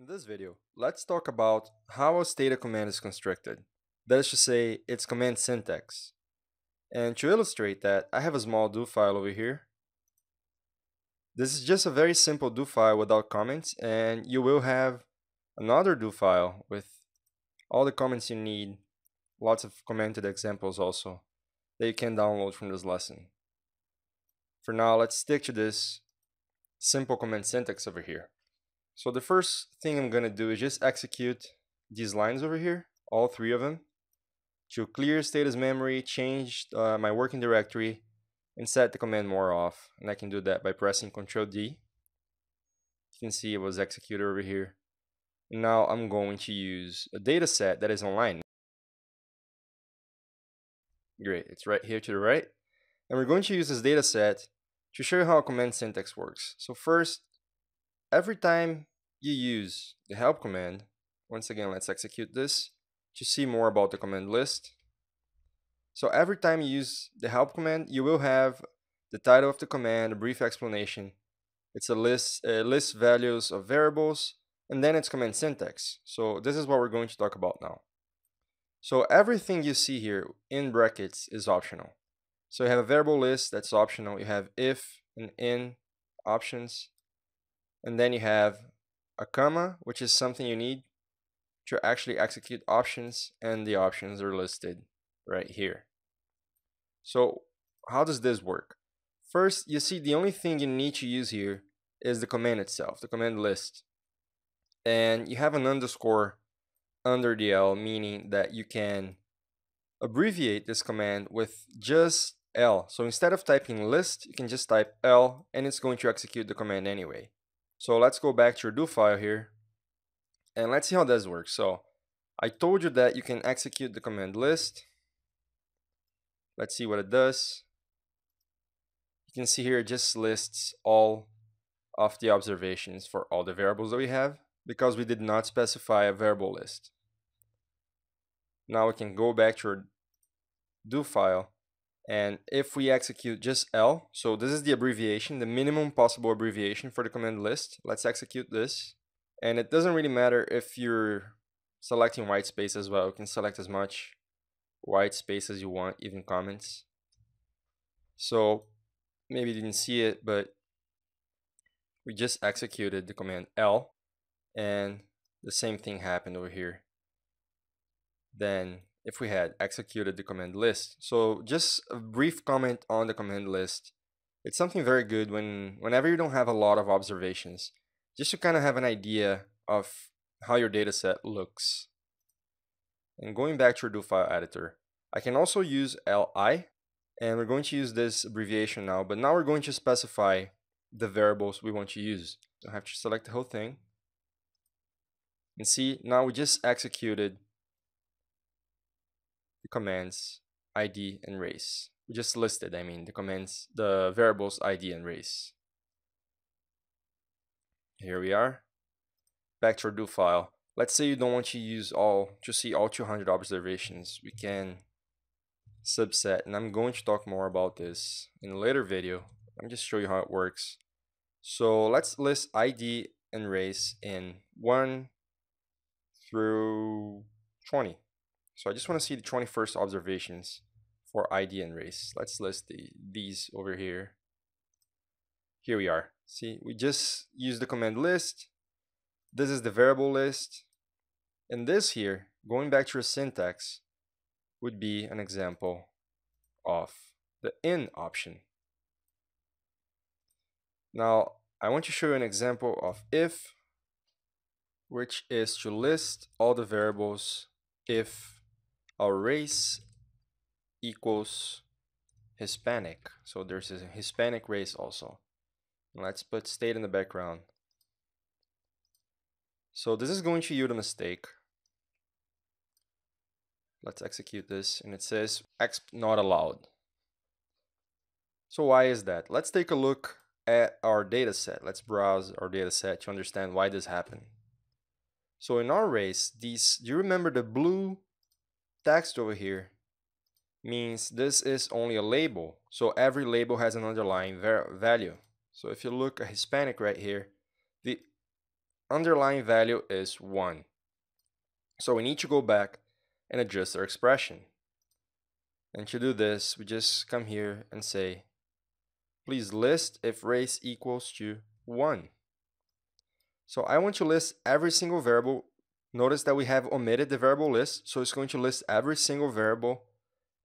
In this video, let's talk about how a stata command is constructed. That is to say, its command syntax. And to illustrate that, I have a small do file over here. This is just a very simple do file without comments, and you will have another do file with all the comments you need, lots of commented examples also, that you can download from this lesson. For now, let's stick to this simple command syntax over here. So the first thing I'm going to do is just execute these lines over here, all three of them, to clear Stata's memory, change uh, my working directory, and set the command more off. And I can do that by pressing Ctrl D. You can see it was executed over here. And now I'm going to use a data set that is online. Great, it's right here to the right. And we're going to use this data set to show you how command syntax works. So first, every time you use the help command, once again, let's execute this to see more about the command list. So every time you use the help command, you will have the title of the command, a brief explanation. It's a list, a list values of variables, and then it's command syntax. So this is what we're going to talk about now. So everything you see here in brackets is optional. So you have a variable list that's optional. You have if and in options. And then you have a comma, which is something you need to actually execute options, and the options are listed right here. So how does this work? First, you see the only thing you need to use here is the command itself, the command list. And you have an underscore under the L, meaning that you can abbreviate this command with just L. So instead of typing list, you can just type L and it's going to execute the command anyway. So let's go back to your do file here and let's see how this works. So I told you that you can execute the command list. Let's see what it does. You can see here it just lists all of the observations for all the variables that we have because we did not specify a variable list. Now we can go back to our do file and if we execute just L, so this is the abbreviation, the minimum possible abbreviation for the command list. Let's execute this. And it doesn't really matter if you're selecting white space as well. You can select as much white space as you want, even comments. So maybe you didn't see it, but we just executed the command L and the same thing happened over here. Then if we had executed the command list. So just a brief comment on the command list. It's something very good when whenever you don't have a lot of observations, just to kind of have an idea of how your data set looks. And going back to your do file editor, I can also use li, and we're going to use this abbreviation now, but now we're going to specify the variables we want to use. I have to select the whole thing. And see, now we just executed commands ID and race. We just listed, I mean, the commands, the variables ID and race. Here we are. Back to our do file. Let's say you don't want to use all, to see all 200 observations. We can subset, and I'm going to talk more about this in a later video. Me just show you how it works. So let's list ID and race in 1 through 20. So I just want to see the 21st observations for ID and race. Let's list the, these over here. Here we are. See, we just use the command list. This is the variable list. And this here, going back to a syntax, would be an example of the in option. Now, I want to show you an example of if, which is to list all the variables if our race equals Hispanic. So there's a Hispanic race also. Let's put Stata in the background. So this is going to yield a mistake. Let's execute this and it says exp not allowed. So why is that? Let's take a look at our data set. Let's browse our data set to understand why this happened. So in our race, these do you remember the blue text over here means this is only a label. So every label has an underlying value. So if you look at Hispanic right here, the underlying value is 1. So we need to go back and adjust our expression. And to do this, we just come here and say, please list if race equals to 1. So I want to list every single variable. Notice that we have omitted the variable list, so it's going to list every single variable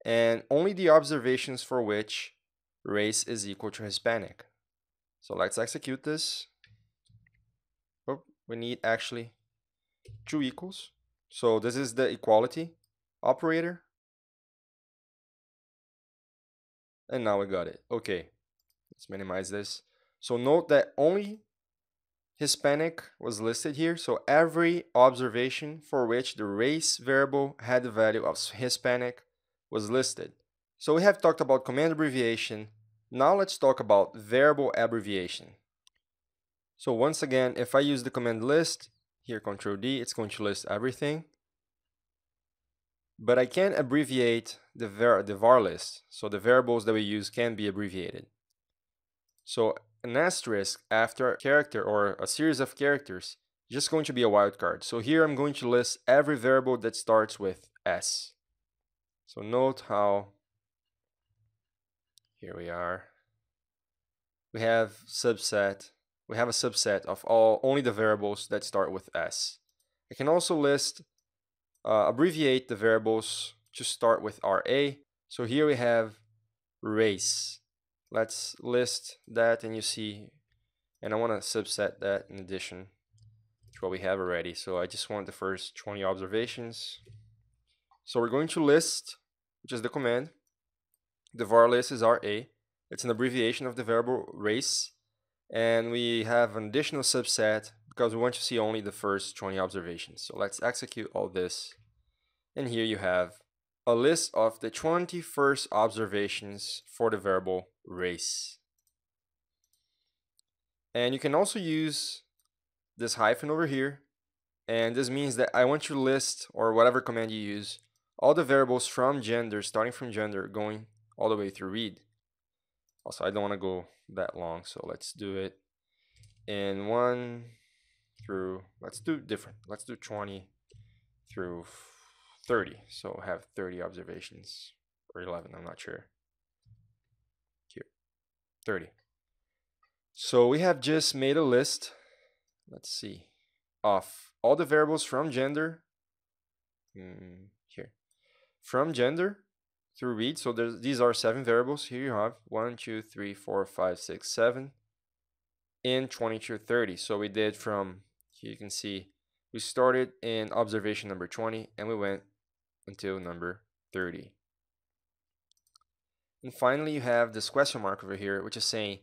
and only the observations for which race is equal to Hispanic. So let's execute this. Oh, we need actually two equals. So this is the equality operator. And now we got it. Okay, let's minimize this. So note that only Hispanic was listed here. So every observation for which the race variable had the value of Hispanic was listed. So we have talked about command abbreviation. Now let's talk about variable abbreviation. So once again, if I use the command list, here Control D, it's going to list everything. But I can abbreviate the, var, the var list. So the variables that we use can be abbreviated. So an asterisk after a character or a series of characters just going to be a wildcard. So here I'm going to list every variable that starts with S. So note how, here we are, we have subset, we have a subset of all only the variables that start with S. I can also list, uh, abbreviate the variables to start with RA. So here we have race let's list that and you see. And I want to subset that in addition to what we have already. So I just want the first 20 observations. So we're going to list which is the command. The var list is RA it's an abbreviation of the variable race. And we have an additional subset because we want to see only the first 20 observations. So let's execute all this. And here you have a list of the 21st observations for the variable race. And you can also use this hyphen over here. And this means that I want to list, or whatever command you use, all the variables from gender, starting from gender, going all the way through read. Also, I don't want to go that long, so let's do it in 1 through, let's do different. Let's do 20 through 30. So I have 30 observations, or 11, I'm not sure. Here, 30. So we have just made a list, let's see, of all the variables from gender, mm, here, from gender through read. So there's, these are seven variables. Here you have one, two, three, four, five, six, seven, in 20 to 30. So we did from, here you can see, we started in observation number 20 and we went until number 30. And finally, you have this question mark over here, which is saying,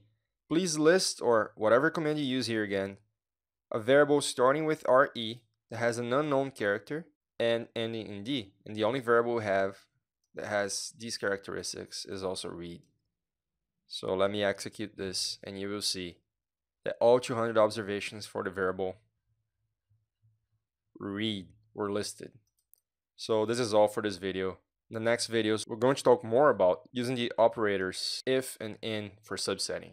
please list, or whatever command you use here again, a variable starting with RE that has an unknown character and ending in D. And the only variable we have that has these characteristics is also read. So let me execute this and you will see that all 200 observations for the variable read were listed. So this is all for this video. In the next videos, we're going to talk more about using the operators if and in for subsetting.